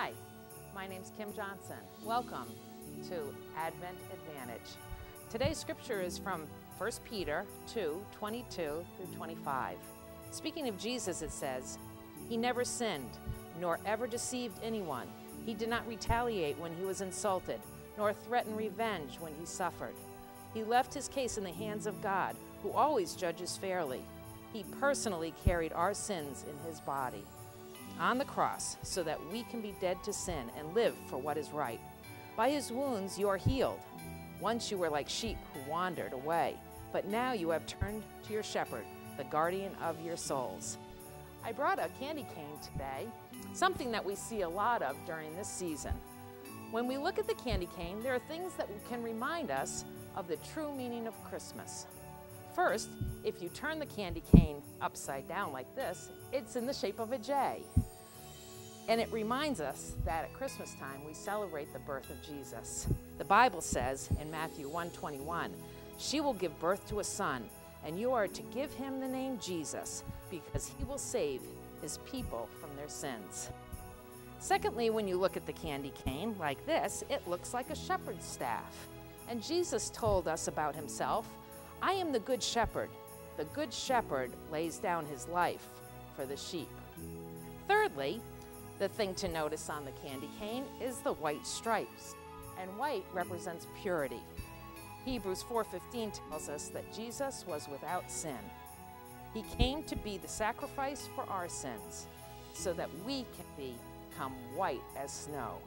Hi, my name's Kim Johnson. Welcome to Advent Advantage. Today's scripture is from 1 Peter 2 22 through 25. Speaking of Jesus, it says, He never sinned, nor ever deceived anyone. He did not retaliate when he was insulted, nor threaten revenge when he suffered. He left his case in the hands of God, who always judges fairly. He personally carried our sins in his body on the cross so that we can be dead to sin and live for what is right. By his wounds you are healed. Once you were like sheep who wandered away, but now you have turned to your shepherd, the guardian of your souls. I brought a candy cane today, something that we see a lot of during this season. When we look at the candy cane, there are things that can remind us of the true meaning of Christmas. First, if you turn the candy cane upside down like this, it's in the shape of a J. And it reminds us that at Christmas time we celebrate the birth of Jesus. The Bible says in Matthew 1:21, "She will give birth to a son, and you are to give him the name Jesus, because he will save his people from their sins." Secondly, when you look at the candy cane like this, it looks like a shepherd's staff. And Jesus told us about himself, "I am the good shepherd. The good shepherd lays down his life for the sheep." Thirdly, the thing to notice on the candy cane is the white stripes, and white represents purity. Hebrews 4:15 tells us that Jesus was without sin. He came to be the sacrifice for our sins so that we can become white as snow.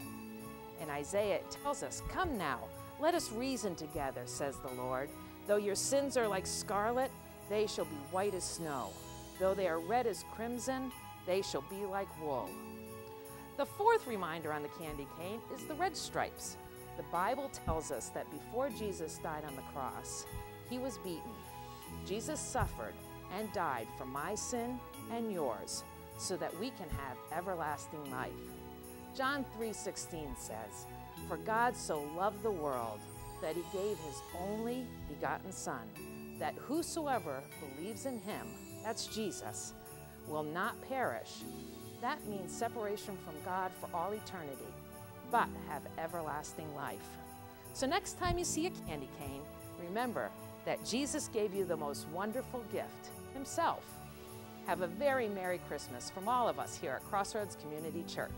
In Isaiah tells us, "Come now, let us reason together," says the Lord. Though your sins are like scarlet, they shall be white as snow. Though they are red as crimson, they shall be like wool. The fourth reminder on the candy cane is the red stripes. The Bible tells us that before Jesus died on the cross, he was beaten. Jesus suffered and died for my sin and yours so that we can have everlasting life. John 3:16 says, "For God so loved the world that he gave his only begotten son, that whosoever believes in him, that's Jesus, will not perish, that means separation from God for all eternity, but have everlasting life. So next time you see a candy cane, remember that Jesus gave you the most wonderful gift, Himself. Have a very Merry Christmas from all of us here at Crossroads Community Church.